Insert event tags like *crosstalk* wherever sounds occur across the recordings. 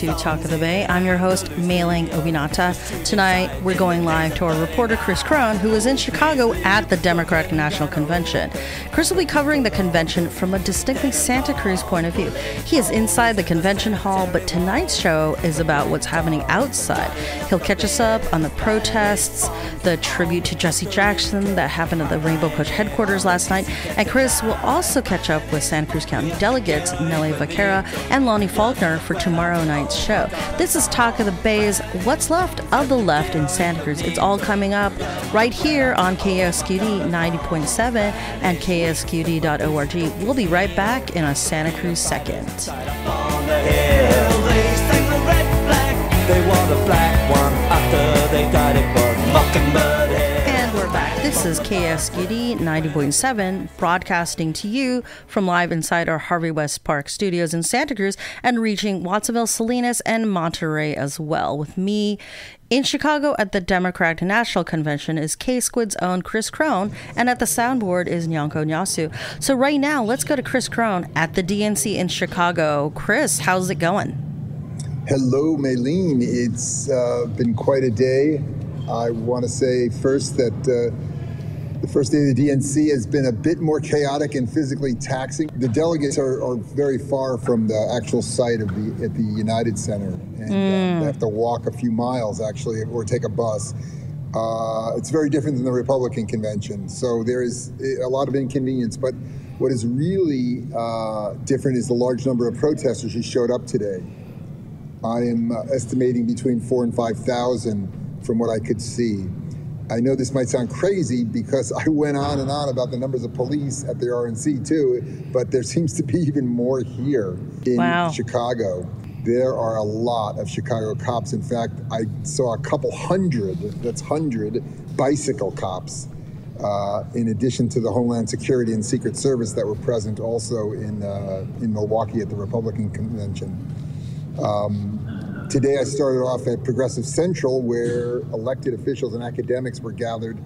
to Talk of the Bay. I'm your host, Meilin Obinata. Tonight, we're going live to our reporter, Chris Krohn, who is in Chicago at the Democratic National Convention. Chris will be covering the convention from a distinctly Santa Cruz point of view. He is inside the convention hall, but tonight's show is about what's happening outside. He'll catch us up on the protests, the tribute to Jesse Jackson that happened at the Rainbow Push headquarters last night, and Chris will also catch up with Santa Cruz County delegates Nelly Vaquera and Lonnie Faulkner for tomorrow night's show. This is Talk of the Bay's What's Left of the Left in Santa Cruz. It's all coming up right here on KSQD 90.7 and KSQD.org. We'll be right back in a Santa Cruz second. They want a black one after they got it, Mockingbird. This is KSQD 90.7 broadcasting to you from live inside our Harvey West Park studios in Santa Cruz and reaching Watsonville, Salinas, and Monterey as well. With me in Chicago at the Democratic National Convention is K Squid's own Chris Krohn, and at the soundboard is Nyanko Nyasu. So, right now, let's go to Chris Krohn at the DNC in Chicago. Chris, how's it going? Hello, Meilin. It's uh, been quite a day. I want to say first that. Uh, the first day of the DNC has been a bit more chaotic and physically taxing. The delegates are, are very far from the actual site of the at the United Center, and mm. uh, they have to walk a few miles actually, or take a bus. Uh, it's very different than the Republican convention, so there is a lot of inconvenience. But what is really uh, different is the large number of protesters who showed up today. I am uh, estimating between four and five thousand from what I could see. I know this might sound crazy because I went on and on about the numbers of police at the RNC too, but there seems to be even more here in wow. Chicago. There are a lot of Chicago cops. In fact, I saw a couple hundred, that's hundred, bicycle cops, uh, in addition to the Homeland Security and Secret Service that were present also in, uh, in Milwaukee at the Republican convention. Um, Today I started off at Progressive Central, where elected officials and academics were gathered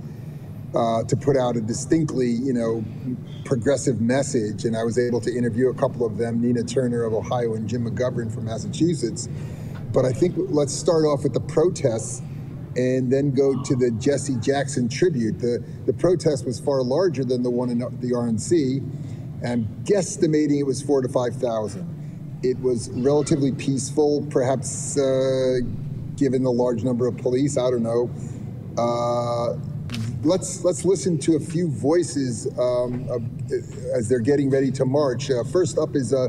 uh, to put out a distinctly, you know, progressive message. And I was able to interview a couple of them, Nina Turner of Ohio and Jim McGovern from Massachusetts. But I think let's start off with the protests and then go to the Jesse Jackson tribute. The, the protest was far larger than the one in the RNC. I'm guesstimating it was four to 5,000. It was relatively peaceful, perhaps uh, given the large number of police. I don't know. Uh, let's let's listen to a few voices um, uh, as they're getting ready to march. Uh, first up is uh,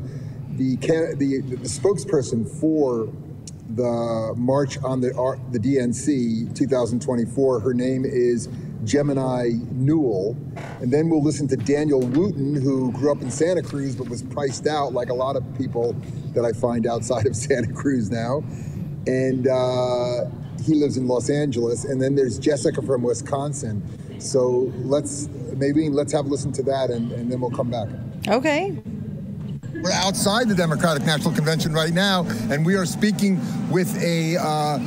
the, the, the spokesperson for the march on the the DNC 2024. Her name is Gemini Newell. And then we'll listen to Daniel Wooten, who grew up in Santa Cruz but was priced out like a lot of people that I find outside of *laughs* Santa Cruz now. And uh, he lives in Los Angeles. And then there's Jessica from Wisconsin. So let's maybe let's have a listen to that and, and then we'll come back. Okay. We're outside the Democratic National Convention right now, and we are speaking with a uh,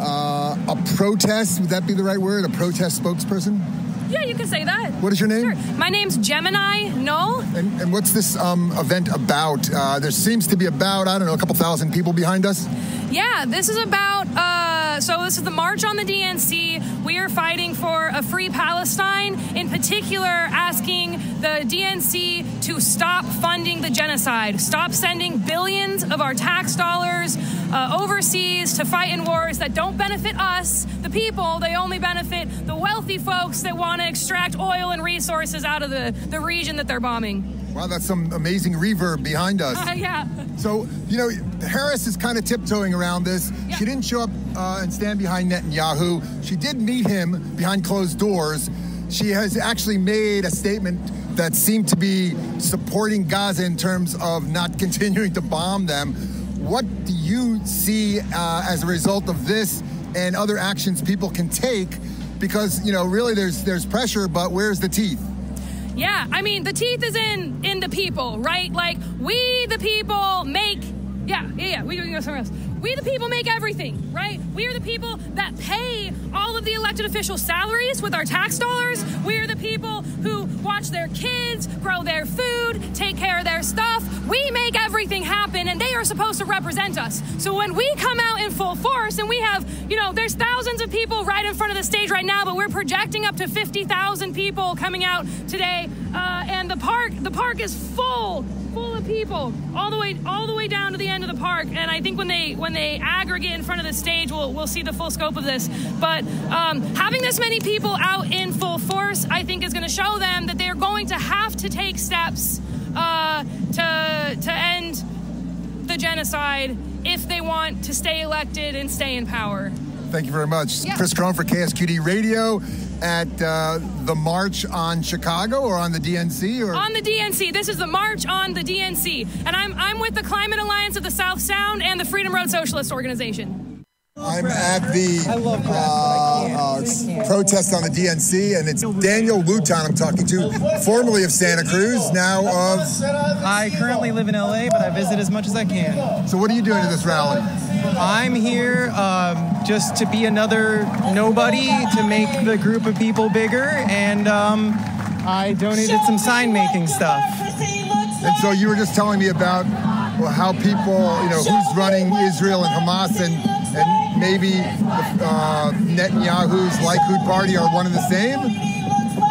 uh, a protest. Would that be the right word? A protest spokesperson? Yeah, you can say that. What is your name? Sure. My name's Gemini Null. And, and what's this um, event about? Uh, there seems to be about, I don't know, a couple thousand people behind us. Yeah, this is about, uh, so this is the March on the DNC. We are fighting for a free Palestine, in particular, asking the DNC to stop funding the genocide, stop sending billions of our tax dollars uh, overseas to fight in wars that don't benefit us, the people. They only benefit the wealthy folks that want to extract oil and resources out of the, the region that they're bombing. Wow, that's some amazing reverb behind us. Uh, *laughs* yeah. So, you know, Harris is kind of tiptoeing around this. Yeah. She didn't show up uh, and stand behind Netanyahu. She did meet him behind closed doors. She has actually made a statement that seemed to be supporting Gaza in terms of not *laughs* continuing to bomb them. What do you see uh, as a result of this and other actions people can take? Because you know, really, there's there's pressure, but where's the teeth? Yeah, I mean, the teeth is in in the people, right? Like we, the people, make. Yeah, yeah, yeah. We can go somewhere else We the people make everything, right? We are the people that pay all of the elected officials' salaries with our tax dollars. We are the people who watch their kids, grow their food, take care of their stuff. We make everything happen, and they are supposed to represent us. So when we come out in full force, and we have, you know, there's thousands of people right in front of the stage right now, but we're projecting up to 50,000 people coming out today, uh, and the park, the park is full full of people all the way all the way down to the end of the park and i think when they when they aggregate in front of the stage we'll, we'll see the full scope of this but um, having this many people out in full force i think is going to show them that they're going to have to take steps uh, to to end the genocide if they want to stay elected and stay in power Thank you very much. Yeah. Chris Krohn for KSQD Radio at uh, the March on Chicago or on the DNC or on the DNC. This is the march on the DNC, and I'm I'm with the Climate Alliance of the South Sound and the Freedom Road Socialist Organization. I'm at the uh, uh, protest on the DNC, and it's Daniel Luton I'm talking to, formerly of Santa Cruz, now of. I currently live in LA, but I visit as much as I can. So, what are you doing at this rally? I'm here um, just to be another nobody to make the group of people bigger, and um, I donated some sign making stuff. And so, you were just telling me about well, how people, you know, who's running Israel and Hamas, and and maybe uh, Netanyahu's Likud party are one and the same.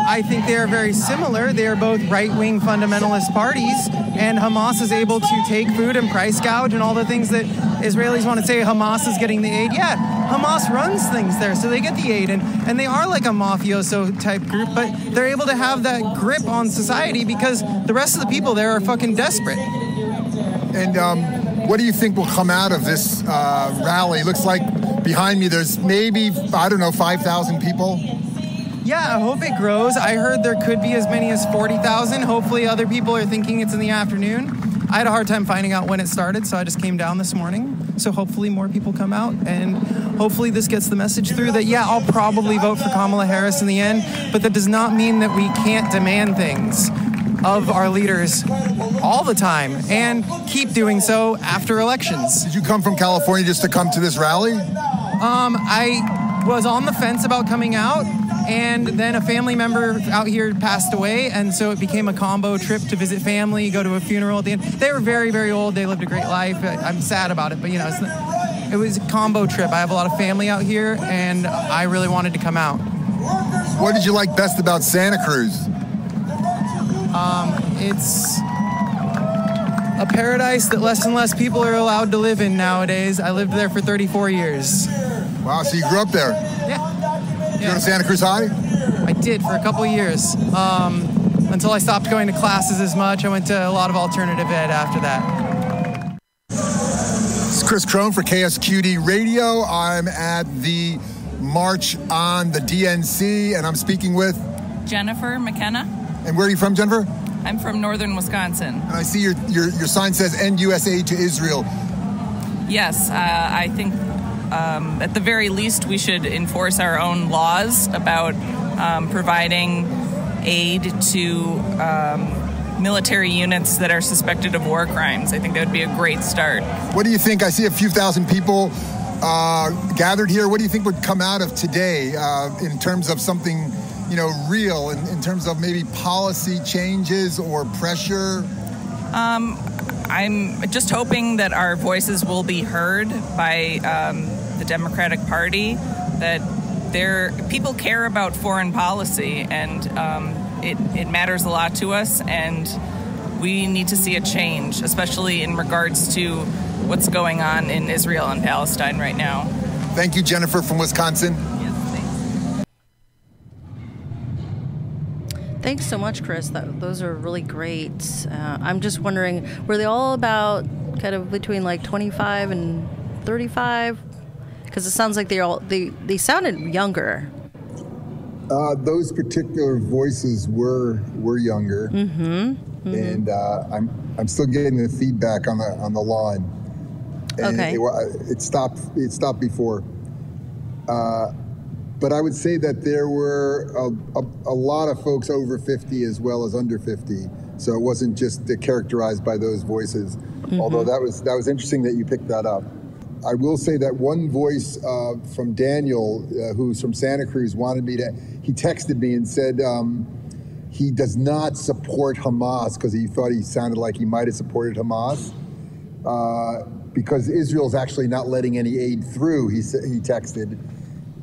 I think they are very similar. They are both right wing fundamentalist parties, and Hamas is able to take food and price gouge and all the things that Israelis want to say Hamas is getting the aid. Yeah, Hamas runs things there, so they get the aid, and, and they are like a mafioso type group, but they're able to have that grip on society because the rest of the people there are fucking desperate. And um, what do you think will come out of this uh, rally? Looks like behind me there's maybe, I don't know, 5,000 people. Yeah, I hope it grows. I heard there could be as many as 40,000. Hopefully, other people are thinking it's in the afternoon. I had a hard time finding out when it started, so I just came down this morning. So hopefully, more people come out, and hopefully, this gets the message through that, yeah, I'll probably vote for Kamala Harris in the end, but that does not mean that we can't demand things of our leaders all the time and keep doing so after elections. Did you come from California just to come to this rally? Um, I was on the fence about coming out, and then a family member out here passed away, and so it became a combo trip to visit family, go to a funeral at the end. They were very, very old. They lived a great life. I'm sad about it, but you know, it's it was a combo trip. I have a lot of family out here, and I really wanted to come out. What did you like best about Santa Cruz? It's a paradise that less and less people are allowed to live in nowadays. I lived there for 34 years. Wow, so you grew up there. Yeah. You go to Santa Cruz High? I did for a couple of years. Um, until I stopped going to classes as much. I went to a lot of alternative ed after that. This is Chris Krohn for KSQD Radio. I'm at the March on the DNC, and I'm speaking with. Jennifer McKenna. And where are you from, Jennifer? I'm from northern Wisconsin. And I see your your, your sign says "End USA to Israel." Yes, uh, I think um, at the very least we should enforce our own laws about um, providing aid to um, military units that are suspected of war crimes. I think that would be a great start. What do you think? I see a few thousand people uh, gathered here. What do you think would come out of today uh, in terms of something, you know, real, in, in terms of maybe policy changes or pressure? I'm just hoping that our voices will be heard by um, the Democratic Party. That there, people care about foreign policy, and um, it, it matters a lot to us. And we need to see a change, especially in regards to what's going on in Israel and Palestine right now. Thank you, Jennifer from Wisconsin. Thanks so much, Chris. That, those are really great. Uh, I'm just wondering, were they all about kind of between like 25 and 35? Because it sounds like they all they they sounded younger. Uh, those particular voices were were younger, and uh, I'm I'm still getting the feedback on the on the lawn. And Okay. it, it stopped. It stopped before. Uh, but I would say that there were a, a, a lot of folks over 50 as well as under 50. So it wasn't just characterized by those voices. Although that was that was interesting that you picked that up. I will say that one voice uh, from Daniel, uh, who's from Santa Cruz, wanted me to. He texted me and said um, he does not support Hamas because he thought he sounded like he might have supported Hamas uh, because Israel's actually not letting any aid through. He he texted,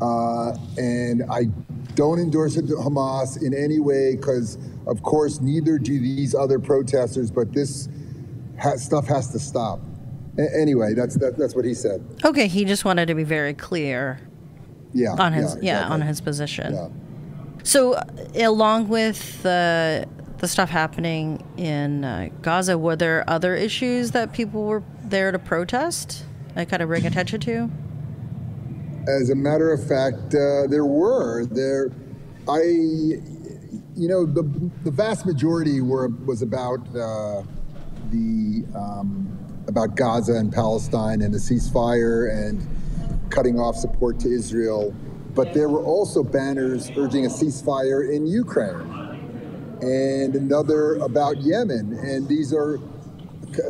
uh, and I don't endorse Hamas in any way because, of course, neither do these other protesters. But this ha- stuff has to stop. A- anyway, that's that, that's what he said. Okay, he just wanted to be very clear Yeah, on his yeah, exactly. on his position. Yeah. So, uh, along with the the stuff happening in uh, Gaza, were there other issues that people were there to protest? I kind of bring attention to. As a matter of fact, uh, there were there. I, you know, the the vast majority were was about uh, the um, about Gaza and Palestine and the ceasefire and cutting off support to Israel. But there were also banners urging a ceasefire in Ukraine and another about Yemen. And these are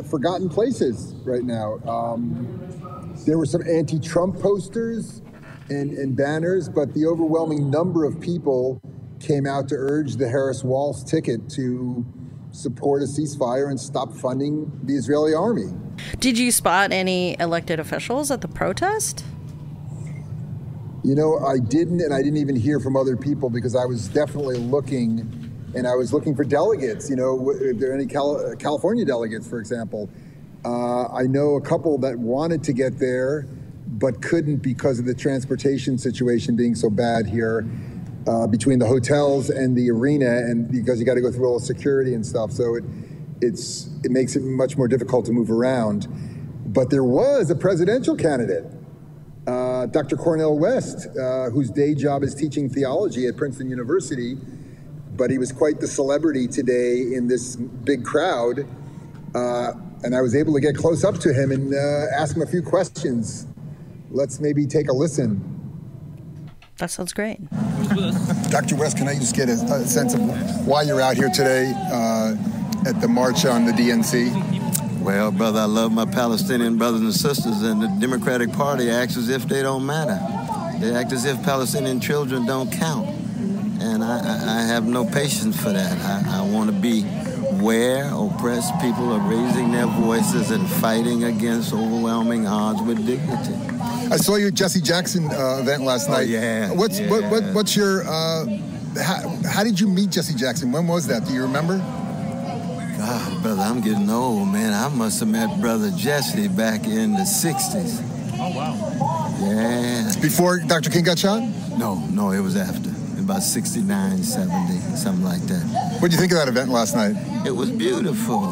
forgotten places right now. Um, there were some anti-Trump posters and, and banners, but the overwhelming number of people came out to urge the Harris Walz ticket to support a ceasefire and stop funding the Israeli army. Did you spot any elected officials at the protest? You know, I didn't, and I didn't even hear from other people because I was definitely looking, and I was looking for delegates. You know, if there are any Cal- California delegates, for example. Uh, I know a couple that wanted to get there, but couldn't because of the transportation situation being so bad here uh, between the hotels and the arena, and because you got to go through all the security and stuff. So it it's it makes it much more difficult to move around. But there was a presidential candidate uh, Dr. Cornel West, uh, whose day job is teaching theology at Princeton University, but he was quite the celebrity today in this big crowd. Uh, and I was able to get close up to him and uh, ask him a few questions. Let's maybe take a listen. That sounds great. Dr. West, can I just get a, a sense of why you're out here today uh, at the march on the DNC? Well, brother, I love my Palestinian brothers and sisters, and the Democratic Party acts as if they don't matter. They act as if Palestinian children don't count. And I, I, I have no patience for that. I, I want to be where oppressed people are raising their voices and fighting against overwhelming odds with dignity. I saw you at Jesse Jackson uh, event last Oh, night. yeah, What's What, what, what's your? Uh, how, how did you meet Jesse Jackson? When was that? Do you remember? God, brother, I'm getting old, man. I must have met Brother Jesse back in the 60s. Oh, wow. Yeah. Before Dr. King got shot? No, no, it was after. About 69, 70, something like that. What did you think of that event last night? It was beautiful.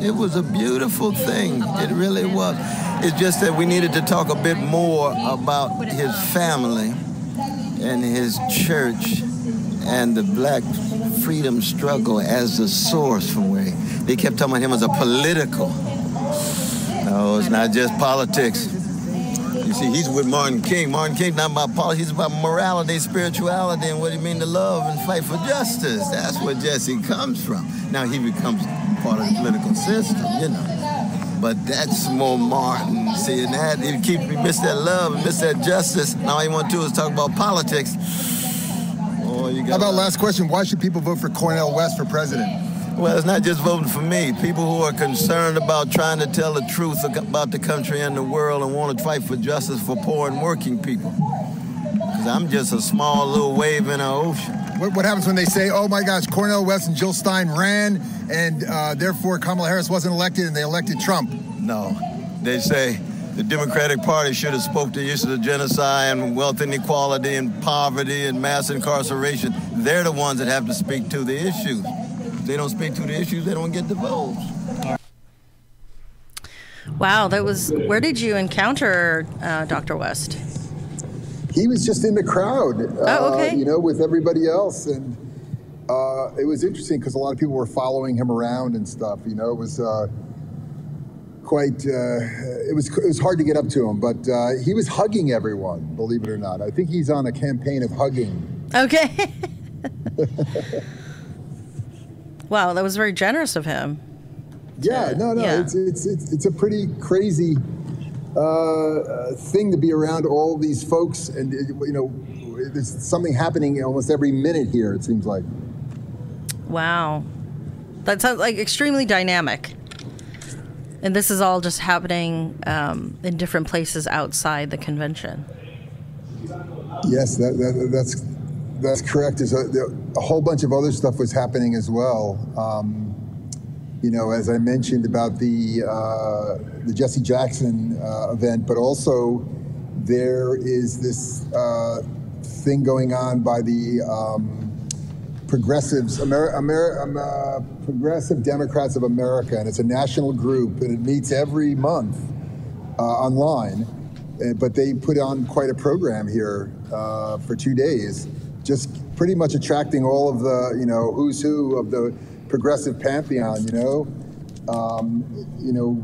It was a beautiful thing. It really was. It's just that we needed to talk a bit more about his family and his church and the black freedom struggle as the source from where he, they kept talking about him as a political. No, it's not just politics. See, he's with Martin King. Martin King, not about politics. He's about morality, spirituality, and what it means to love and fight for justice. That's where Jesse comes from. Now he becomes part of the political system, you know. But that's more Martin. See, and that he keep he miss that love and miss that justice. Now all you want to do is talk about politics. Oh, you got How about last question? Why should people vote for Cornel West for president? Well, it's not just voting for me. People who are concerned about trying to tell the truth about the country and the world and want to fight for justice for poor and working people. Because I'm just a small little wave in an ocean. What, what happens when they say, oh my gosh, Cornel West and Jill Stein ran and uh, therefore Kamala Harris wasn't elected and they elected Trump? No. They say the Democratic Party should have spoke to issues of genocide and wealth inequality and poverty and mass incarceration. They're the ones that have to speak to the issues. If they don't speak to the issues, they don't get the votes. Wow, that was. Where did you encounter uh, Dr. West? He was just in the crowd, Oh, okay. uh, you know, with everybody else. And uh, it was interesting because a lot of people were following him around and stuff. You know, it was uh, quite, uh, it, was, it was hard to get up to him, but uh, he was hugging everyone, believe it or not. I think he's on a campaign of hugging. Okay. *laughs* wow, that was very generous of him. Yeah, no, no, yeah. It's, it's, it's, it's a pretty crazy uh, thing to be around all these folks, and you know, there's something happening almost every minute here. It seems like. Wow, that sounds like extremely dynamic. And this is all just happening um, in different places outside the convention. Yes, that, that, that's that's correct. There's a, a, whole bunch of other stuff was happening as well. Um, you know, as I mentioned about the uh, the Jesse Jackson uh, event, but also there is this uh, thing going on by the um, progressives, Amer- Amer- um, uh, Progressive Democrats of America, and it's a national group, and it meets every month uh, online. Uh, but they put on quite a program here for two days, just pretty much attracting all of the you know who's who of the progressive pantheon, you know. Um, you know,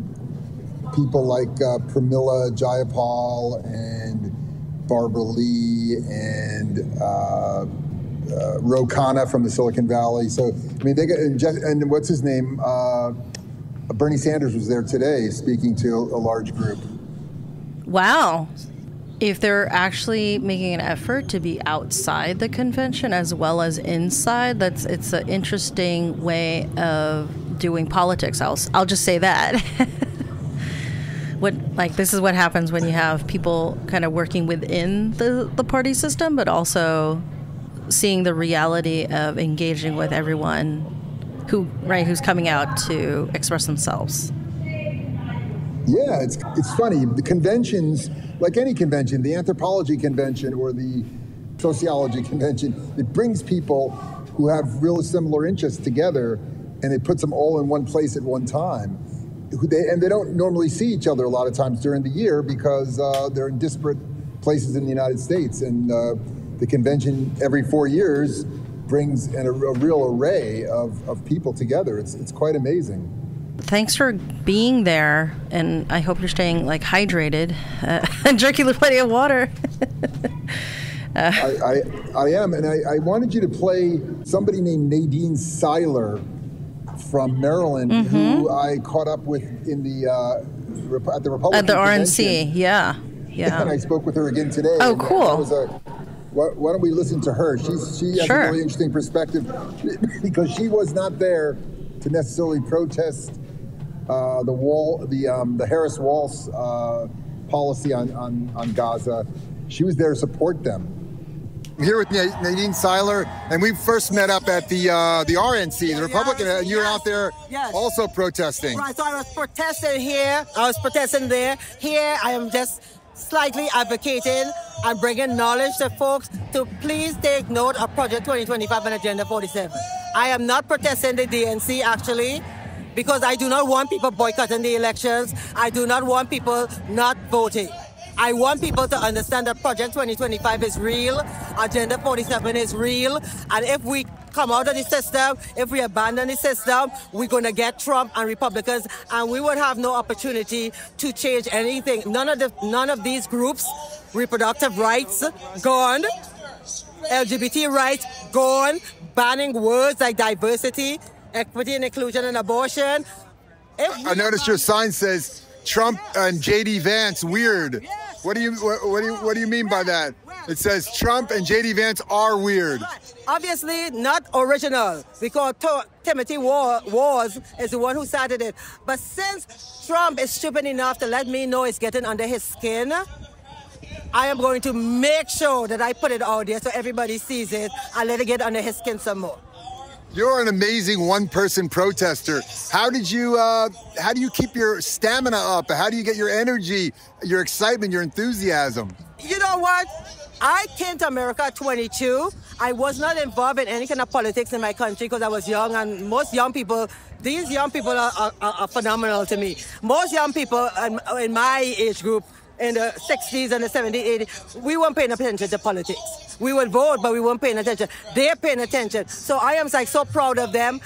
people like uh, Pramila Jayapal and Barbara Lee and uh, uh, Ro Khanna from the Silicon Valley. So, I mean, they got, and, and what's his name? Uh, Bernie Sanders was there today speaking to a large group. Wow if they're actually making an effort to be outside the convention as well as inside, that's it's an interesting way of doing politics. I'll I'll just say that. *laughs* what like this is what happens when you have people kind of working within the the party system, but also seeing the reality of engaging with everyone who right who's coming out to express themselves. Yeah, it's it's funny. The conventions like any convention, the anthropology convention or the sociology *laughs* convention, it brings people who have really similar interests together and it puts them all in one place at one time. They, and they don't normally see each other a lot of times during the year because uh, they're in disparate places in the United States. And uh, the convention every four years brings an, a, a real array of, of people together. It's, it's quite amazing thanks for being there, and I hope you're staying like hydrated uh, *laughs* and drinking plenty of water. *laughs* uh, I, I, I, am, and I, I, wanted you to play somebody named Nadine Seiler from Maryland, mm-hmm. who I caught up with in the uh, at the Republican at the RNC. Yeah, *laughs* yeah. And I spoke with her again today. Oh, cool. Why, why, don't we listen to her? She's she has sure. a really interesting perspective because she was not there to necessarily protest uh, the wall, the um, the Harris Walz uh, policy on, on on Gaza. She was there to support them. I'm here with Nadine Seiler, and we first met up at the uh, the RNC, the Republican, and you were out there yes. also protesting. Right, so I was protesting here, I was protesting there. Here, I am just slightly advocating and bringing knowledge to folks to please take note of Project 2025 and Agenda 47. I am not protesting the DNC, actually because I do not want people boycotting the elections. I do not want people not voting. I want people to understand that Project 2025 is real, Agenda 47 is real, and if we come out of the system, if we abandon the system, we're going to get Trump and Republicans, and we would have no opportunity to change anything. None of the none of these groups, reproductive rights gone, LGBT rights gone, banning words like diversity, equity and inclusion and abortion. I noticed your sign says Trump and JD Vance weird. What do you what, what, do you what do you mean by that? It says Trump and JD Vance are weird. Obviously not original because Timothy War- Walz is the one who started it. But since Trump is stupid enough to let me know it's getting under his skin, I am going to make sure that I put it out there so everybody sees it and let it get under his skin some more. You're an amazing one-person protester. How did you? Uh, how do you keep your stamina up? How do you get your energy, your excitement, your enthusiasm? You know what? I came to America at 22. I was not involved in any kind of politics in my country because I was young, and most young people, these young people are, are, are phenomenal to me. Most young people in, in my age group in the 60s and the 70s, 80s, we weren't paying attention to politics. We would vote, but we weren't paying attention. They're paying attention. So I am like so proud of them.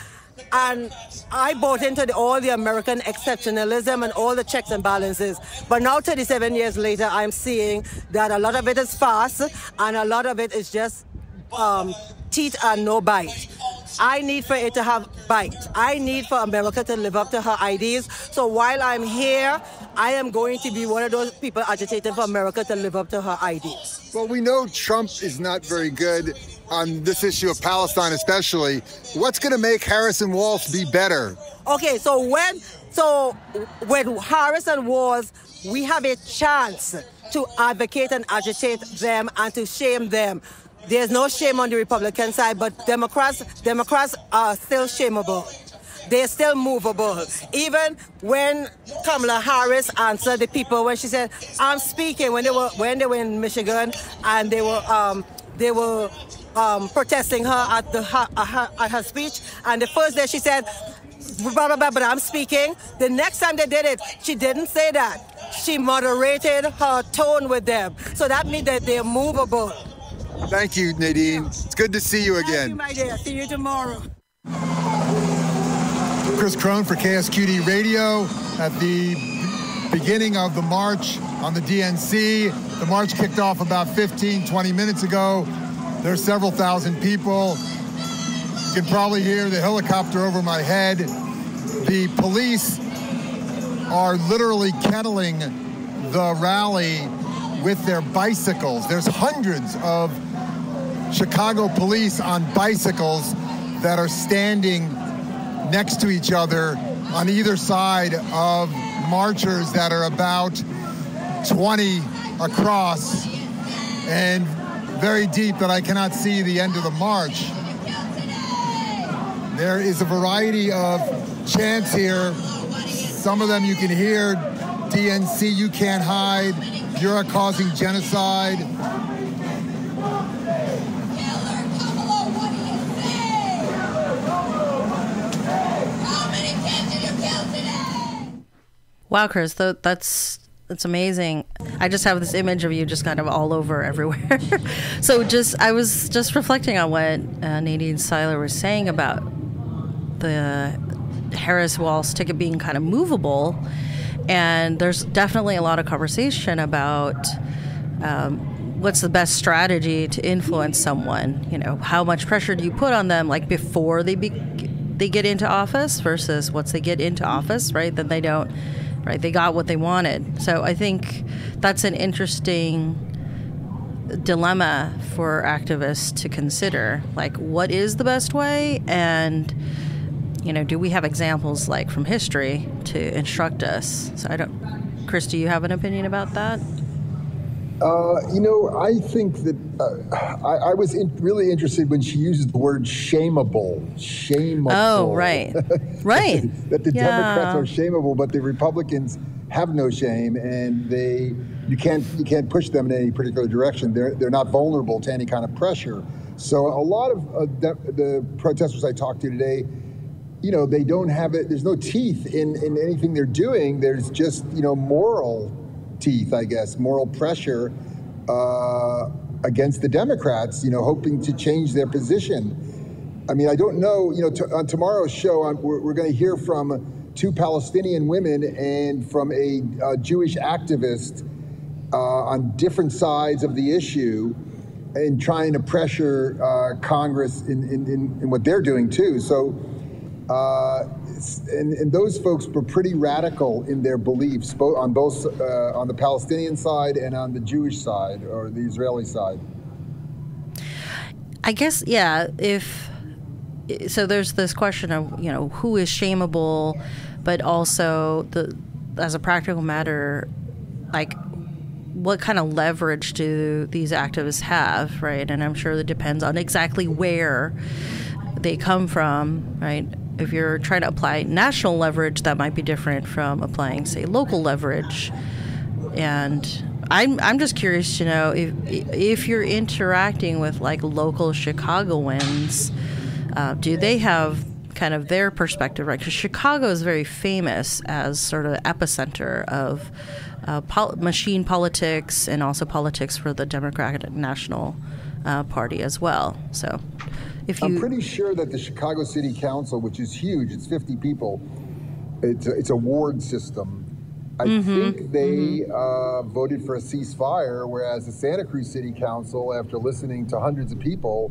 And I bought into the, all the American exceptionalism and all the checks and balances. But now, 37 years later, I'm seeing that a lot of it is fast and a lot of it is just um, teeth and no bite. I need for it to have bite. I need for America to live up to her ideas. So while I'm here, I am going to be one of those people agitating for America to live up to her ideals. Well, we know Trump is not very good on this issue of Palestine, especially. What's going to make Harris and Walz be better? Okay, so when so when Harris and Walz, we have a chance to advocate and agitate them and to shame them. There's no shame on the Republican side, but Democrats Democrats are still shameable. They're still movable. Even when Kamala Harris answered the people when she said, "I'm speaking," when they were when they were in Michigan and they were um, they were um, protesting her at the at her speech, and the first day she said, blah, blah, blah, but I'm speaking. The next time they did it, she didn't say that. She moderated her tone with them. So that means that they're movable. Thank you, Nadine. It's good to see you again. Thank you, my dear. See you tomorrow. Chris Krohn for KSQD Radio at the beginning of the march on the DNC. The march kicked off about 15, 20 minutes ago. There's several thousand people. You can probably hear the helicopter over my head. The police are literally kettling the rally with their bicycles. There's hundreds of Chicago police on bicycles that are standing next to each other on either side of marchers that are about 20 across and very deep that I cannot see the end of the march. There is a variety of chants here. Some of them you can hear DNC, you can't hide, you're causing genocide. Wow, Chris, that's that's amazing. I just have this image of you just kind of all over everywhere. *laughs* so just I was just reflecting on what uh, Nadine Seiler was saying about the Harris Walz ticket being kind of movable, and there's definitely a lot of conversation about. Um, what's the best strategy to influence someone? You know, how much pressure do you put on them, like before they be, they get into office, versus once they get into office, right? Then they don't right? They got what they wanted. So I think that's an interesting dilemma for activists to consider. Like, what is the best way? And, you know, do we have examples like from history to instruct us? So I don't, Chris, do you have an opinion about that? Uh, you know, I think that uh, I, I, was in, really interested when she uses the word shameable. Shameable. Oh, right. *laughs* Right. that the yeah. Democrats are shameable, but the Republicans have no shame and they you can't you can't push them in any particular direction. They're they're not vulnerable to any kind of pressure. So a lot of uh, the, the protesters I talked to today, you know, they don't have it. There's no teeth in in anything they're doing. There's just you know moral teeth, I guess, moral pressure uh, against the Democrats, you know, hoping to change their position. I mean, I don't know, you know, t- on tomorrow's show, I'm, we're, we're going to hear from two Palestinian women and from a, a Jewish activist uh, on different sides of the issue and trying to pressure uh, Congress in, in, in, in, what they're doing too. So, uh, and, and, those folks were pretty radical in their beliefs, both on both uh, on the Palestinian side and on the Jewish side or the Israeli side. I guess, yeah. If so, there's this question of you know who is shameable, but also the as a practical matter, like what kind of leverage do these activists have, right? And I'm sure that depends on exactly where they come from, right? If you're trying to apply national leverage, that might be different from applying, say, local leverage. And I'm I'm just curious to know if if you're interacting with like local Chicagoans, uh, do they have kind of their perspective, right? Because Chicago is very famous as sort of epicenter of uh, pol- machine politics and also politics for the Democratic National uh, Party as well. So if you, I'm pretty sure that the Chicago City Council, which is huge, it's 50 people, it's a, it's a ward system. I mm-hmm. think they mm-hmm. uh, voted for a ceasefire, whereas the Santa Cruz City Council, after listening to hundreds of people,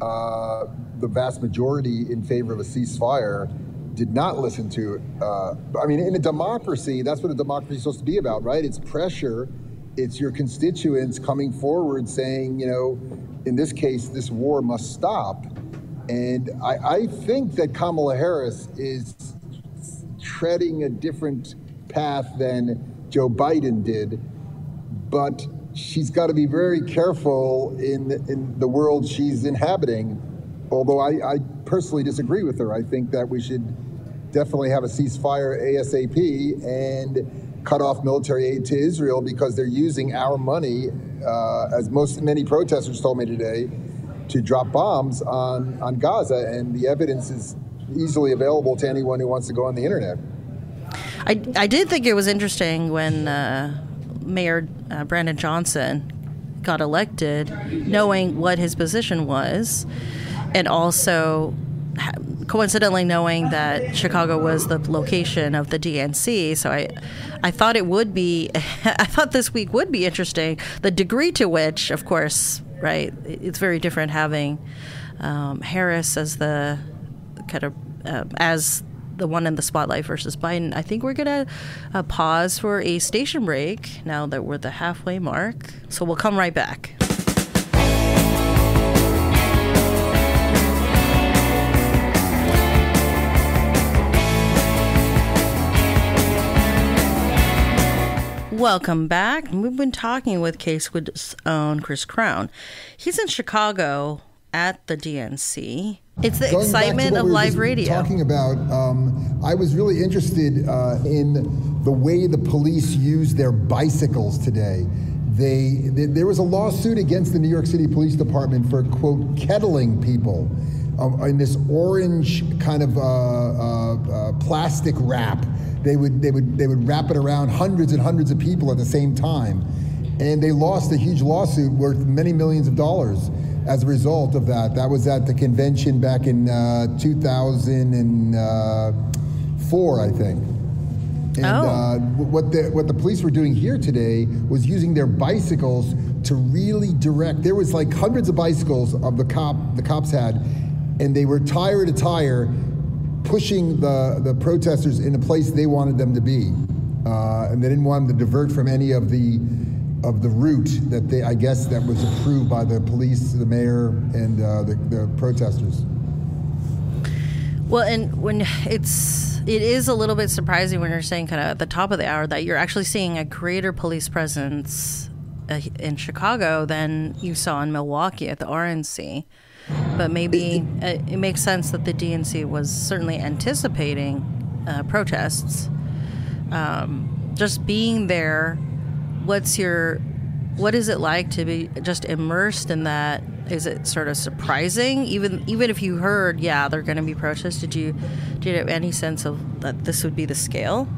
uh, the vast majority in favor of a ceasefire. did not listen to. Uh, I mean, in a democracy, that's what a democracy is supposed to be about, right? It's pressure. It's your constituents coming forward saying, you know, in this case, this war must stop. And I, I think that Kamala Harris is treading a different path than Joe Biden did, but she's got to be very careful in in the world she's inhabiting. Although I, I personally disagree with her, I think that we should definitely have a ceasefire ASAP and cut off military aid to Israel because they're using our money, uh, as most many protesters told me today, to drop bombs on on Gaza, and the evidence is easily available to anyone who wants to go on the internet. I, I did think it was interesting when uh, Mayor uh, Brandon Johnson got elected, knowing what his position was, and also coincidentally knowing that Chicago was the location of the DNC. So I, I thought it would be, *laughs* I thought this week would be interesting. The degree to which, of course, right, it's very different having um, Harris as the kind of uh, as the one in the spotlight versus Biden. I think we're gonna uh, pause for a station break now that we're the halfway mark. So we'll come right back. Welcome back. We've been talking with K Squid's own Chris Krohn. He's in Chicago at the DNC. It's the Going excitement of we live radio. Talking about, um, I was really interested uh, in the way the police use their bicycles today. They, they, there was a lawsuit against the New York City Police Department for quote kettling people um, in this orange kind of uh, uh, uh plastic wrap they would they would they would wrap it around hundreds and hundreds of people at the same time, and they lost a huge lawsuit worth many millions of dollars as a result of that. That was at the convention back in uh, 2004, I think. And oh. uh, what the what the police were doing here today was using their bicycles to really direct. There was like hundreds of bicycles of the cop the cops had, and they were tire to tire pushing the, the protesters in a place they wanted them to be. Uh, and they didn't want them to divert from any of the of the route that they, I guess, that was approved by the police, the mayor, and uh, the, the protesters. Well, and when it's it is a little bit surprising when you're saying kind of at the top of the hour that you're actually seeing a greater police presence uh, in Chicago than you saw in Milwaukee at the RNC but maybe it, it, makes sense that the DNC was certainly anticipating uh, protests. Um, just being there, what's your, what is it like to be just immersed in that? Is it sort of surprising, even even if you heard, yeah, they're going to be protests? Did you, did you have any sense of that this would be the scale?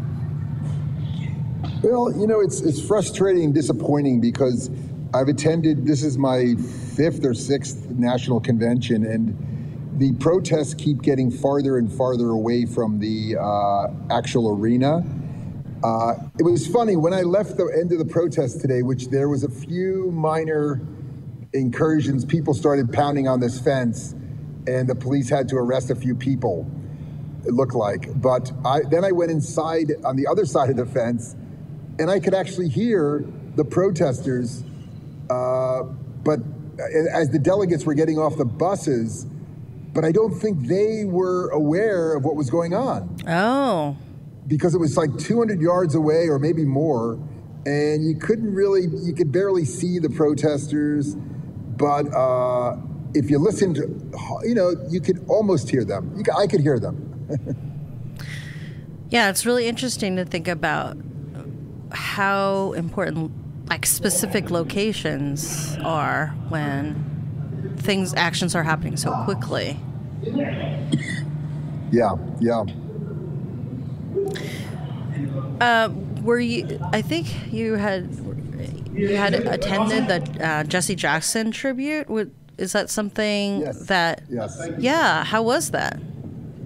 Well, you know, it's it's frustrating and disappointing because I've attended. This is my fifth or sixth national convention, and the protests keep getting farther and farther away from the uh, actual arena. Uh, it was funny when I left the end of the protest today, which there was a few minor incursions. People started pounding on this fence, and the police had to arrest a few people. It looked like, but I, then I went inside on the other side of the fence, and I could actually hear the protesters. Uh, but as the delegates were getting off the buses, but I don't think they were aware of what was going on. Oh. Because it was like 200 yards away or maybe more, and you couldn't really, you could barely see the protesters, but uh, if you listened, you know, you could almost hear them. Could, I could hear them. *laughs* yeah, it's really interesting to think about how important like specific locations are when things actions are happening so quickly. Yeah, yeah. Uh, were you? I think you had you had attended the uh, Jesse Jackson tribute. Is that something yes. that? Yes. Yeah. How was that?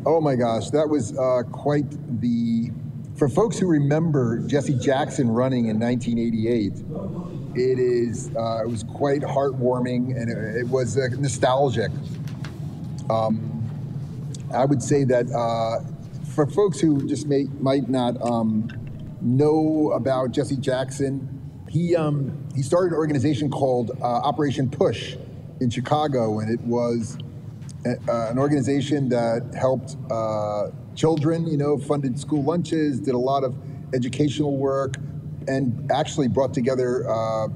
Oh my gosh, that was uh, quite the for folks who remember Jesse Jackson running in 1988, it is uh, it was quite heartwarming and it, it was uh, nostalgic. Um, I would say that uh, for folks who just may, might not um, know about Jesse Jackson, he um, he started an organization called uh, Operation Push in Chicago, and it was a, uh, an organization that helped uh, children, you know, funded school lunches, did a lot of educational work, and actually brought together uh,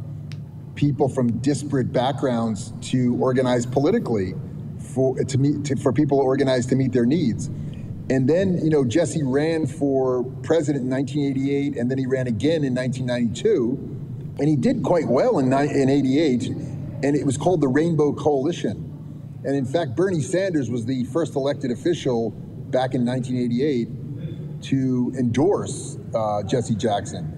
people from disparate backgrounds to organize politically for to meet to, for people organized to meet their needs. And then, you know, Jesse ran for president in 1988, and then he ran again in 1992, and he did quite well in, in 88, and it was called the Rainbow Coalition. And in fact, Bernie Sanders was the first elected official back in 1988 to endorse uh, Jesse Jackson.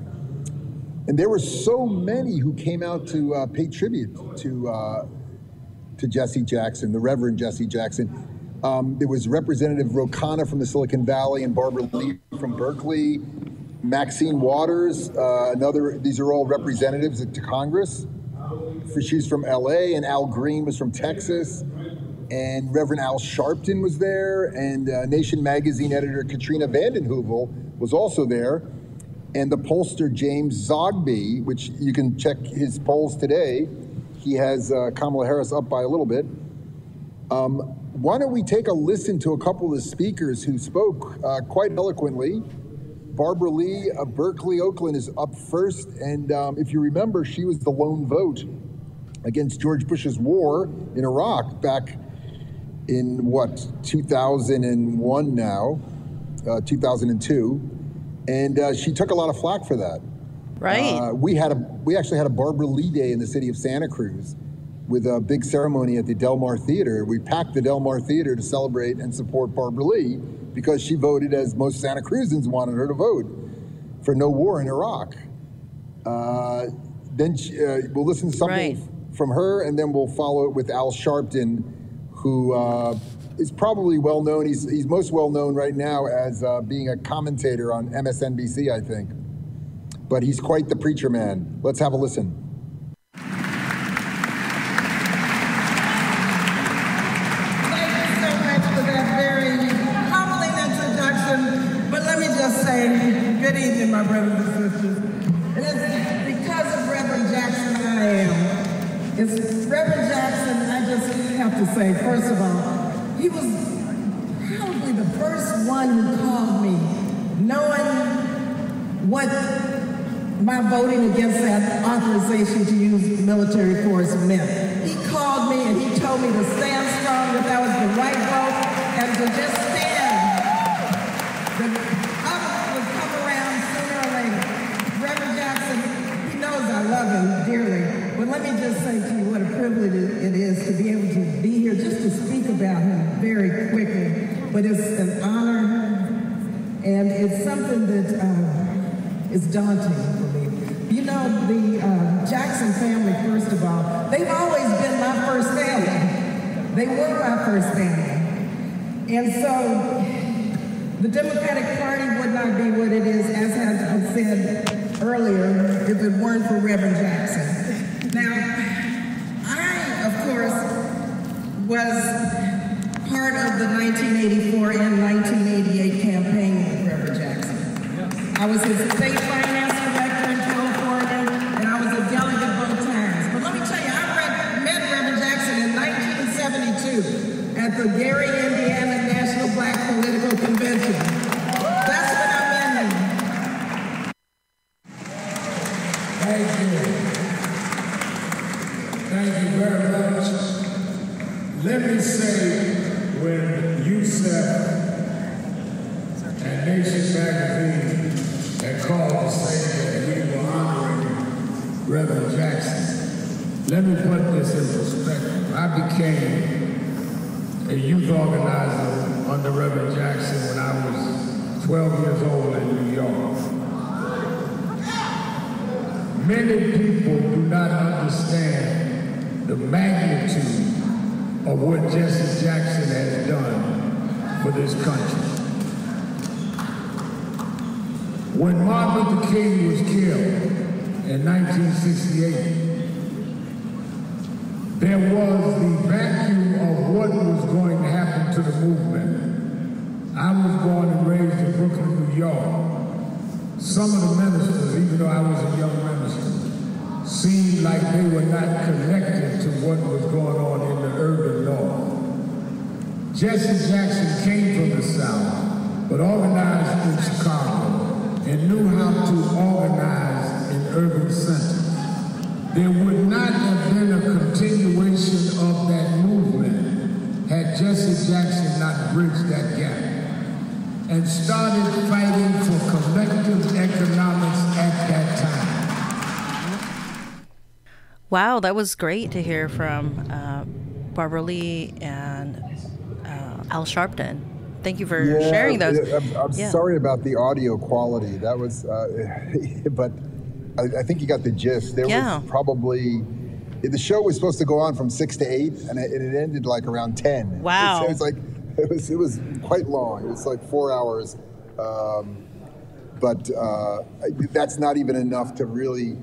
And there were so many who came out to uh, pay tribute to, uh, to Jesse Jackson, the Reverend Jesse Jackson. Um, there was Representative Ro Khanna from the Silicon Valley and Barbara Lee from Berkeley. Maxine Waters, uh, another, these are all representatives to Congress. She's from LA, and Al Green was from Texas and Reverend Al Sharpton was there, and uh, Nation magazine editor Katrina vanden Heuvel was also there, and the pollster James Zogby, which you can check his polls today. He has uh, Kamala Harris up by a little bit. Um, why don't we take a listen to a couple of the speakers who spoke uh, quite eloquently? Barbara Lee of Berkeley, Oakland is up first, and um, if you remember, she was the lone vote against George Bush's war in Iraq back in what 2001 now, uh, 2002, and uh, she took a lot of flack for that. Right. Uh, we had a we actually had a Barbara Lee Day in the city of Santa Cruz, with a big ceremony at the Del Mar Theater. We packed the Del Mar Theater to celebrate and support Barbara Lee because she voted as most Santa Cruzans wanted her to vote for no war in Iraq. Uh, then she, uh, we'll listen to something Right. from her, and then we'll follow it with Al Sharpton, who uh, is probably well known. He's, he's most well known right now as uh, being a commentator on MSNBC, I think. But he's quite the preacher man. Let's have a listen. Say, first of all, he was probably the first one who called me, knowing what my voting against that authorization to use military force meant. He called me and he told me to stand strong, that that was the right vote, and to just stand. The others would come around sooner or later. Reverend Jackson, he knows I love him dearly, but let me just say to you what a privilege it is to be able to him very quickly. But it's an honor and it's something that uh, is daunting for me. You know, the uh, Jackson family, first of all, they've always been my first family. They were my first family. And so the Democratic Party would not be what it is, as has been said earlier, if it weren't for Reverend Jackson. Now, I, of course, was part of the 1984 and 1988 campaign with Reverend Jackson. I was his state not have been a continuation of that movement had Jesse Jackson not bridged that gap and started fighting for collective economics at that time. Wow, that was great to hear from uh, Barbara Lee and uh, Al Sharpton. Thank you for Yeah, sharing those. I'm, I'm Yeah. sorry about the audio quality. That was, uh, *laughs* but I, I think you got the gist. There Yeah. was probably the show was supposed to go on from six to eight, and it, it ended like around ten. Wow. It was like it was it was quite long. It was like four hours, um, but uh, that's not even enough to really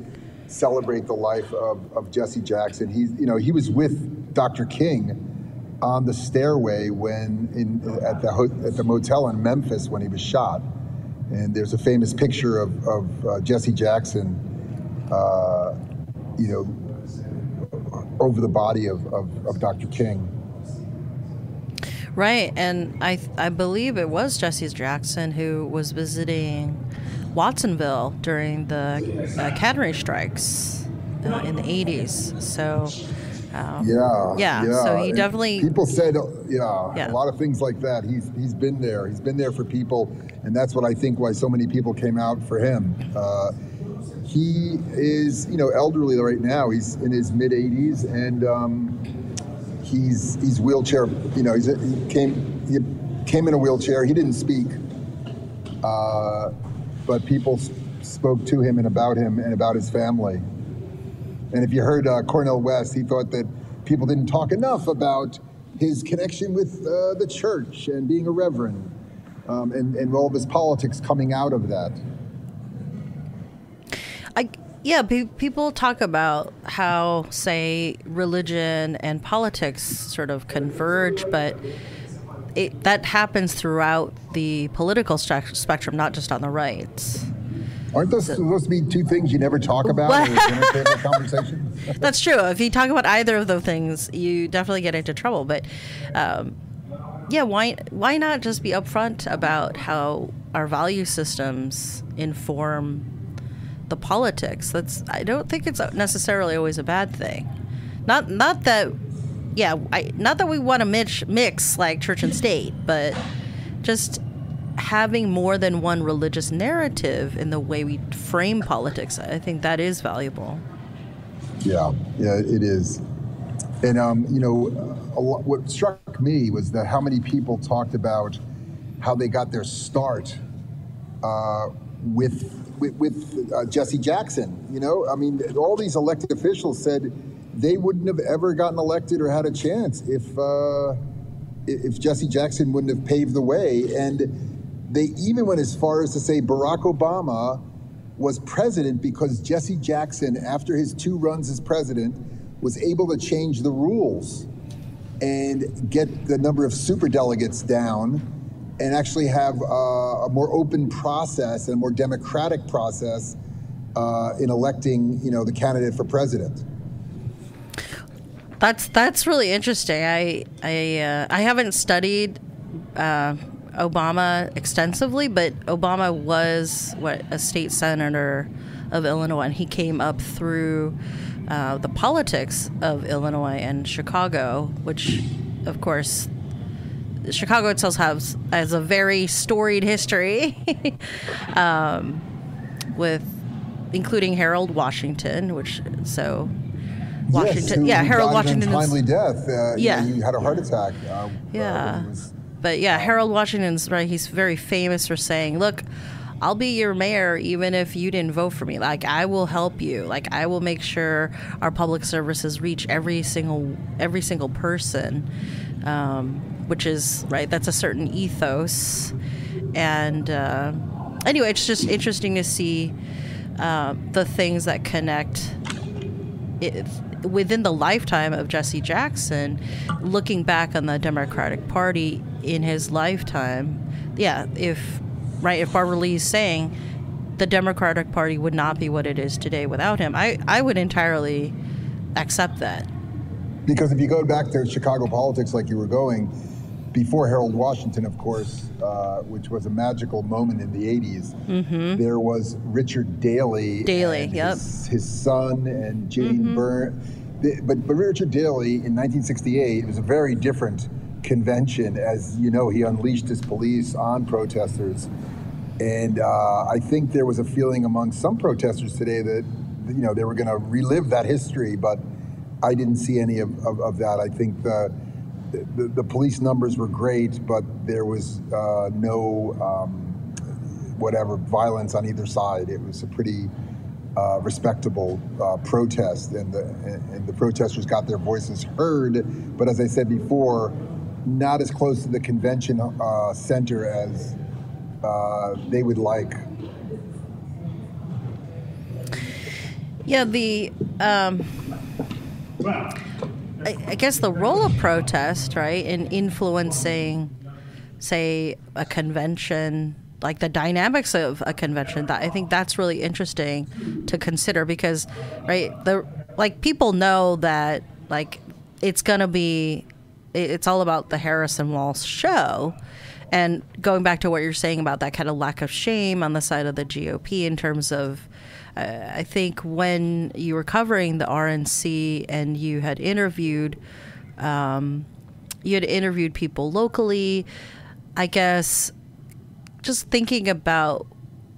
celebrate the life of, of Jesse Jackson. He's you know he was with Dr. King on the stairway when in at the at the motel in Memphis when he was shot. And there's a famous picture of, of uh, Jesse Jackson, uh, you know, over the body of, of, of Dr. King. Right, and I I believe it was Jesse Jackson who was visiting Watsonville during the uh, strikes uh, in the '80s. So, um, Yeah, yeah. So he And definitely people said, uh, yeah, Yeah. a lot of things like that. He's he's been there. He's been there for people, and that's what I think why so many people came out for him. Uh, he is, you know, elderly right now. He's in his mid 80s, and um, he's he's wheelchair. You know, he's, he came he came in a wheelchair. He didn't speak, uh, but people spoke to him and about him and about his family. And if you heard uh, Cornel West, he thought that people didn't talk enough about his connection with uh, the church and being a reverend, um, and, and all of his politics coming out of that. I yeah, pe- people talk about how say religion and politics sort of converge, but it, that happens throughout the political spectrum, not just on the right. Aren't those supposed to be two things you never talk about What? in a dinner table *laughs* conversation? That's true. If you talk about either of those things, you definitely get into trouble. But um, yeah, why why not just be upfront about how our value systems inform the politics? That's I don't think it's necessarily always a bad thing. Not not that yeah, I, not that we want to mix mix like church and state, but just having more than one religious narrative in the way we frame politics. I think that is valuable. Yeah, yeah, it is. And um, you know, lot, what struck me was that how many people talked about how they got their start uh, with with, with uh, Jesse Jackson. You know, I mean, all these elected officials said they wouldn't have ever gotten elected or had a chance if uh, if Jesse Jackson wouldn't have paved the way. And they even went as far as to say Barack Obama was president because Jesse Jackson, after his two runs as president, was able to change the rules and get the number of superdelegates down and actually have uh, a more open process and a more democratic process uh, in electing, you know, the candidate for president. That's that's really interesting. I I uh, I haven't studied uh, Obama extensively, but Obama was what a state senator of Illinois, and he came up through uh, the politics of Illinois and Chicago, which, of course, Chicago itself has has a very storied history, *laughs* um, with including Harold Washington, which so. Washington, Yes, yeah, Harold Washington. is- death. Uh, Yeah. yeah, he had a heart attack. Uh, yeah. But yeah, Harold Washington's right. He's very famous for saying, "Look, I'll be your mayor even if you didn't vote for me. Like I will help you. Like I will make sure our public services reach every single every single person." Um, which is right. That's a certain ethos, and uh, anyway, it's just interesting to see uh, the things that connect it, within the lifetime of Jesse Jackson, looking back on the Democratic Party in his lifetime, yeah, if right, if Barbara Lee's saying the Democratic Party would not be what it is today without him, I I would entirely accept that. Because if you go back to Chicago politics, like you were going, before Harold Washington, of course, uh, which was a magical moment in the 80s, Mm-hmm. there was Richard Daley. Daley, and yep. His, his son and Jane Mhm. Byrne. But, but Richard Daley in 1968 it was a very different convention. As you know, he unleashed his police on protesters. And uh, I think there was a feeling among some protesters today that, you know, they were going to relive that history, but I didn't see any of, of, of that. I think the, the, the police numbers were great, but there was uh, no um, whatever violence on either side. It was a pretty uh, respectable uh, protest, and the and the protesters got their voices heard. But as I said before, not as close to the convention uh, center as uh, they would like. Yeah, the um, I, I guess the role of protest, right, in influencing, say, a convention, like the dynamics of a convention. That I think that's really interesting to consider because, right, the like people know that like it's gonna be, it's all about the Harris and Walz show. And going back to what you're saying about that kind of lack of shame on the side of the GOP in terms of, I think when you were covering the RNC and you had interviewed, um, you had interviewed people locally, I guess just thinking about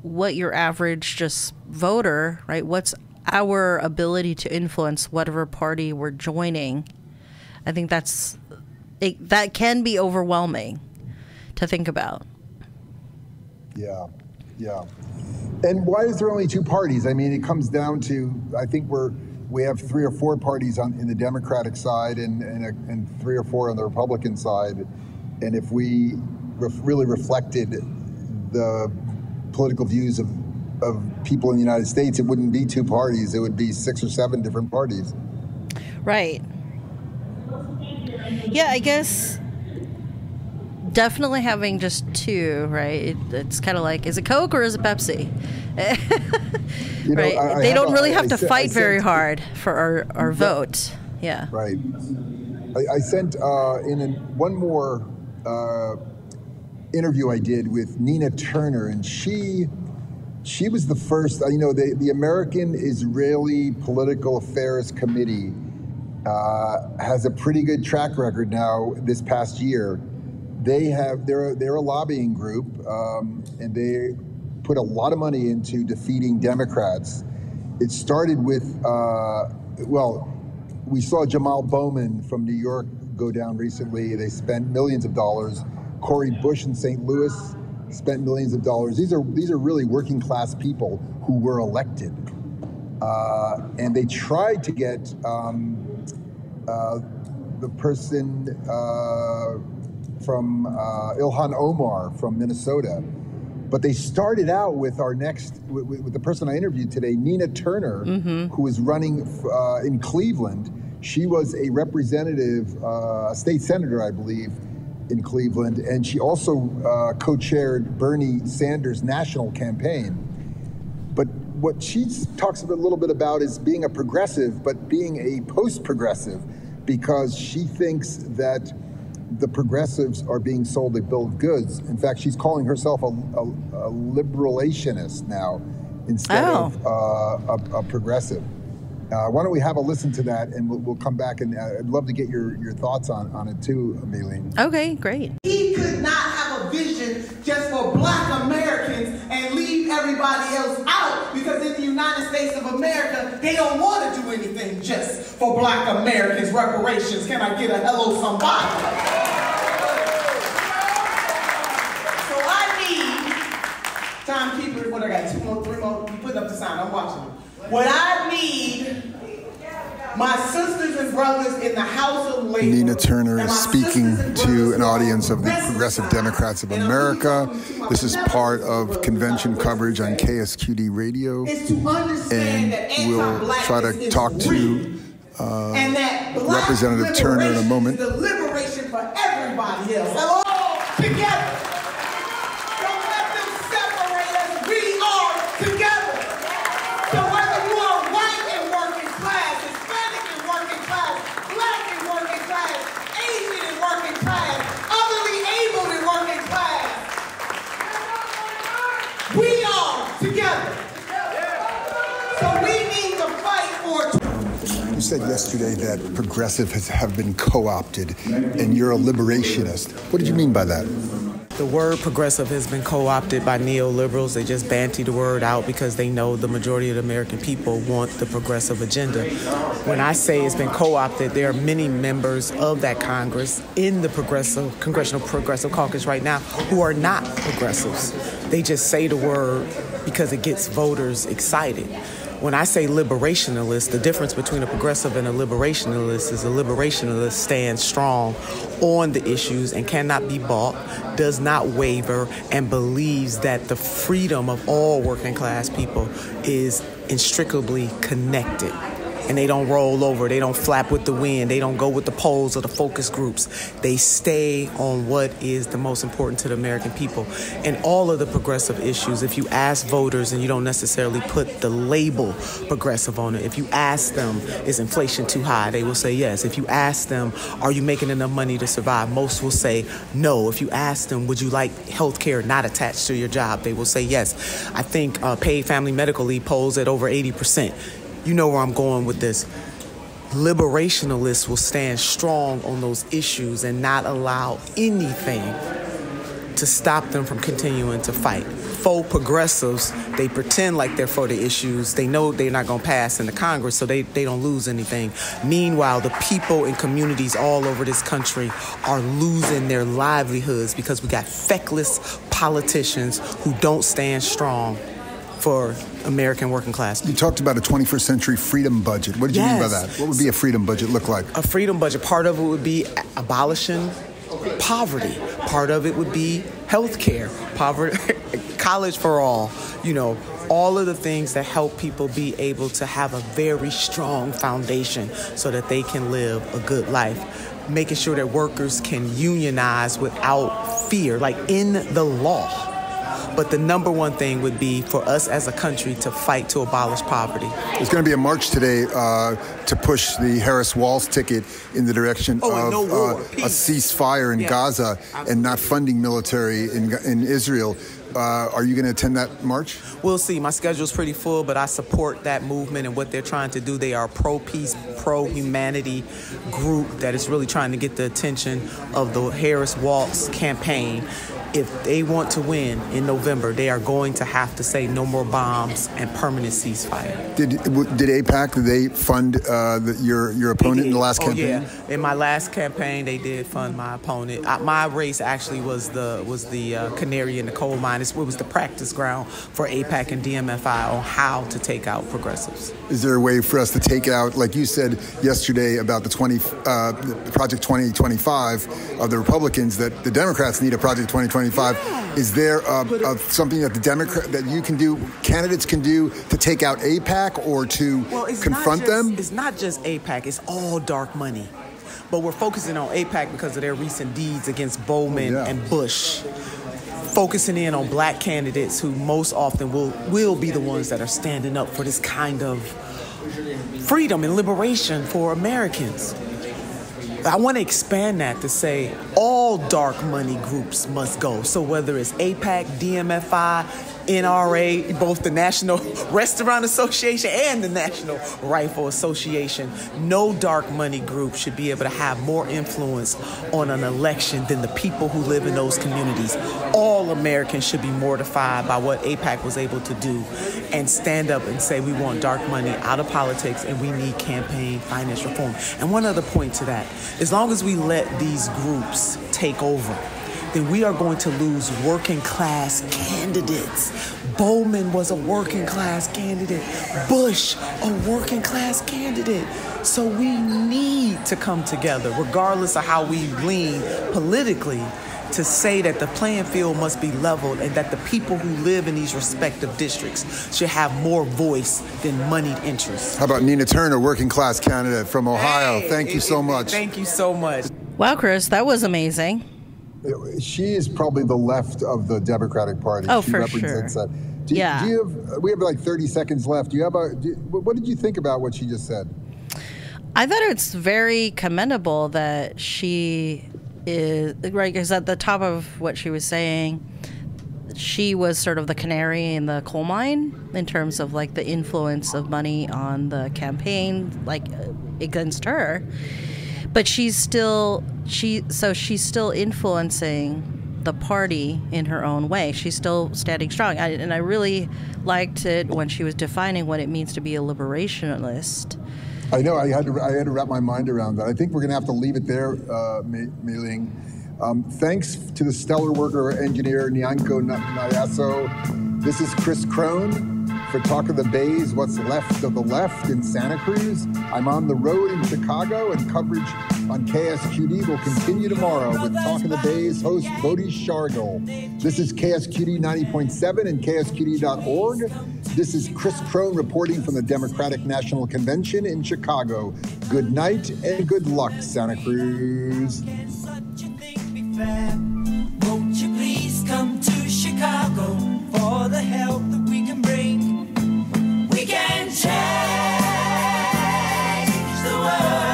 what your average just voter, right? What's our ability to influence whatever party we're joining? I think that's it, that can be overwhelming to think about. Yeah, yeah. And why is there only two parties? I mean, it comes down to I think we're we have three or four parties on in the Democratic side and and, a, and three or four on the Republican side. And if we ref, really reflected the political views of of people in the United States, it wouldn't be two parties. It would be six or seven different parties. Right. Yeah, I guess definitely having just two, right? It, it's kind of like, is it Coke or is it Pepsi? *laughs* You know, right. I- I they don't a- really have I to fight very hard for our, our vote. Yeah. Right. I, I sent uh, in an, one more uh, interview I did with Nina Turner, and she she was the first. uh, You know, the the American Israeli Political Affairs Committee uh, has a pretty good track record now. This past year, they have they're they're a lobbying group, um, and they put a lot of money into defeating Democrats. It started with uh, well, we saw Jamal Bowman from New York go down recently. They spent millions of dollars. Cori Bush in St. Louis spent millions of dollars. These are these are really working class people who were elected, uh, and they tried to get um, uh, the person uh, from uh, Ilhan Omar from Minnesota. But they started out with our next, with, with the person I interviewed today, Nina Turner, who is running uh, in Cleveland. She was a representative, uh, a state senator, I believe, in Cleveland, and she also uh, co-chaired Bernie Sanders' national campaign. But what she talks a little bit about is being a progressive, but being a post-progressive, because she thinks that the progressives are being sold a bill of goods. In fact, she's calling herself a, a, a liberalationist now instead Oh. of uh, a, a progressive. Uh, why don't we have a listen to that, and we'll, we'll come back, and uh, I'd love to get your, your thoughts on, on it too, Meilin. Okay, great. He could not have a vision just for black Americans and leave everybody else out because in the United States of America, they don't want to do anything just for black Americans. Reparations. Can I get a hello, somebody? So I need timekeeper. What I got? Two more, three more. You put up the sign. I'm watching. What I need. My sisters and brothers in the House of Labor. Nina Turner is speaking to an audience of the Progressive Democrats of America. This is part of convention coverage on KSQD Radio. is to understand that And we'll try to talk to uh, and that black Representative Turner in a moment. the liberation for everybody else. Hello, together. Said yesterday that progressives have been co opted and you're a liberationist. What did you mean by that? The word progressive has been co opted by neoliberals. They just banty the word out because they know the majority of the American people want the progressive agenda. When I say it's been co opted, there are many members of that Congress in the progressive Congressional Progressive Caucus right now who are not progressives. They just say the word because it gets voters excited. When I say liberationalist, the difference between a progressive and a liberationalist is a liberationalist stands strong on the issues and cannot be bought, does not waver, and believes that the freedom of all working class people is inextricably connected and they don't roll over, they don't flap with the wind, they don't go with the polls or the focus groups. They stay on what is the most important to the American people. And all of the progressive issues, if you ask voters and you don't necessarily put the label progressive on it, if you ask them, is inflation too high? They will say yes. If you ask them, are you making enough money to survive? Most will say no. If you ask them, would you like health care not attached to your job? They will say yes. I think uh, paid family medical leave polls at over 80% you know where I'm going with this. Liberationalists will stand strong on those issues and not allow anything to stop them from continuing to fight. Faux progressives, they pretend like they're for the issues. They know they're not going to pass in the Congress, so they, they don't lose anything. Meanwhile, the people in communities all over this country are losing their livelihoods because we got feckless politicians who don't stand strong for American working class. You talked about a 21st century freedom budget. What did you mean by that? What would be a freedom budget look like? A freedom budget, part of it would be abolishing poverty. Part of it would be health care, poverty, *laughs* college for all, you know, all of the things that help people be able to have a very strong foundation so that they can live a good life. Making sure that workers can unionize without fear, like in the law but the number one thing would be for us as a country to fight to abolish poverty. There's going to be a march today uh, to push the Harris Walz ticket in the direction oh, of no uh, a ceasefire in yeah. Gaza Absolutely. and not funding military in, in Israel. Uh, are you going to attend that march? We'll see. My schedule's pretty full, but I support that movement and what they're trying to do. They are a pro peace, pro humanity group that is really trying to get the attention of the Harris Walz campaign if they want to win in November, they are going to have to say no more bombs and permanent ceasefire. Did did AIPAC did they fund uh, the, your your opponent in the last oh, campaign? yeah, in my last campaign, they did fund my opponent. I, my race actually was the was the uh, canary in the coal mine. It was the practice ground for AIPAC and DMFI on how to take out progressives. Is there a way for us to take out, like you said yesterday about the 20 uh, Project 2025 of the Republicans, that the Democrats need a Project 2025? Yeah. Is there um, something that the Democrat that you can do, candidates can do to take out AIPAC or to well, confront just, them? It's not just AIPAC. it's all dark money. But we're focusing on AIPAC because of their recent deeds against Bowman oh, yeah. and Bush focusing in on black candidates who most often will will be the ones that are standing up for this kind of freedom and liberation for Americans. I want to expand that to say all dark money groups must go. So whether it's AIPAC, DMFI, NRA, both the National *laughs* Restaurant Association and the National Rifle Association, no dark money group should be able to have more influence on an election than the people who live in those communities. All Americans should be mortified by what AIPAC was able to do and stand up and say we want dark money out of politics and we need campaign finance reform. And one other point to that as long as we let these groups take over, then we are going to lose working class candidates. Bowman was a working class candidate, Bush, a working class candidate. So we need to come together, regardless of how we lean politically, to say that the playing field must be leveled and that the people who live in these respective districts should have more voice than moneyed interests. How about Nina Turner, working class candidate from Ohio? Hey, Thank you so much. Thank you so much. Wow, Chris, that was amazing. She is probably the left of the Democratic Party. Oh, she for represents sure. That. Do, yeah. Do you have? We have like 30 seconds left. Do you have a? Do, what did you think about what she just said? I thought it's very commendable that she is right because at the top of what she was saying, she was sort of the canary in the coal mine in terms of like the influence of money on the campaign, like against her. But she's still she so she's still influencing the party in her own way. She's still standing strong, I, and I really liked it when she was defining what it means to be a liberationist. I know I had to I had to wrap my mind around that. I think we're going to have to leave it there, uh, Meilin. Um, thanks to the stellar worker engineer Nyanko Nyaso. This is Chris Krohn for Talk of the Bays, What's Left of the Left in Santa Cruz. I'm on the road in Chicago, and coverage on KSQD will continue tomorrow with Talk of the Bays host Bodhi Shargil. This is KSQD 90.7 and KSQD.org. This is Chris Krohn reporting from the Democratic National Convention in Chicago. Good night and good luck, Santa Cruz. Won't you please come to Chicago for the health we can change the world.